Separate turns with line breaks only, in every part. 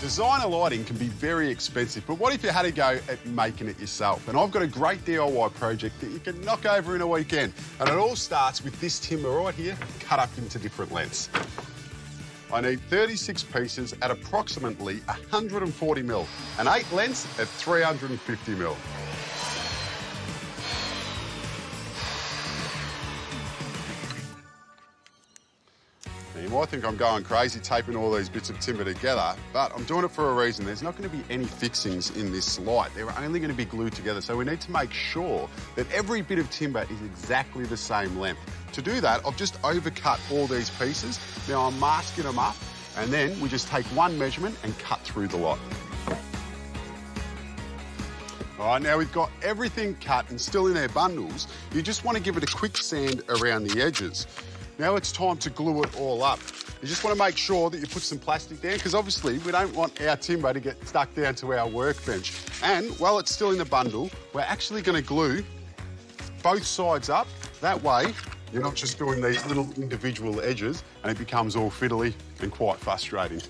Designer lighting can be very expensive, but what if you had a go at making it yourself? And I've got a great DIY project that you can knock over in a weekend. And it all starts with this timber right here, cut up into different lengths. I need 36 pieces at approximately 140 mil, and eight lengths at 350 mil. Might think I'm going crazy taping all these bits of timber together, but I'm doing it for a reason. There's not going to be any fixings in this light. They're only going to be glued together, so we need to make sure that every bit of timber is exactly the same length. To do that, I've just overcut all these pieces. Now I'm masking them up, and then we just take one measurement and cut through the lot. All right, now we've got everything cut and still in their bundles. You just want to give it a quick sand around the edges. Now it's time to glue it all up. You just want to make sure that you put some plastic down because obviously we don't want our timber to get stuck down to our workbench. And while it's still in the bundle, we're actually going to glue both sides up. That way, you're not just doing these little individual edges and it becomes all fiddly and quite frustrating.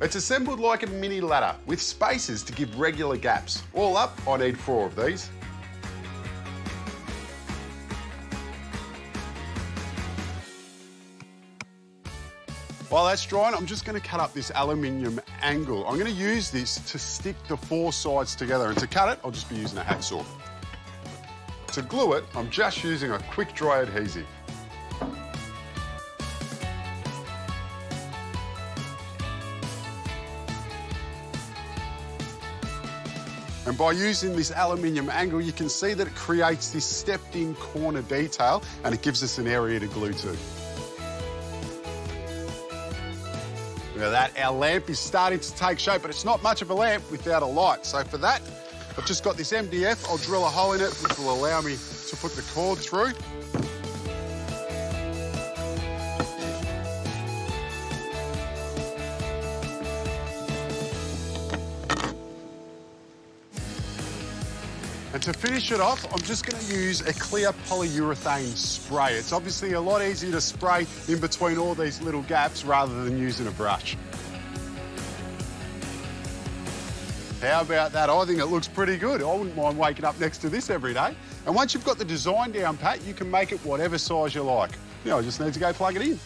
It's assembled like a mini ladder with spaces to give regular gaps. All up, I need four of these. While that's drying, I'm just going to cut up this aluminium angle. I'm going to use this to stick the four sides together. And to cut it, I'll just be using a hacksaw. To glue it, I'm just using a quick dry adhesive. And by using this aluminium angle, you can see that it creates this stepped-in corner detail and it gives us an area to glue to. Look at that, our lamp is starting to take shape, but it's not much of a lamp without a light. So for that, I've just got this MDF. I'll drill a hole in it, which will allow me to put the cord through. And to finish it off, I'm just going to use a clear polyurethane spray. It's obviously a lot easier to spray in between all these little gaps rather than using a brush. How about that? I think it looks pretty good. I wouldn't mind waking up next to this every day. And once you've got the design down pat, you can make it whatever size you like. You know, I just need to go plug it in.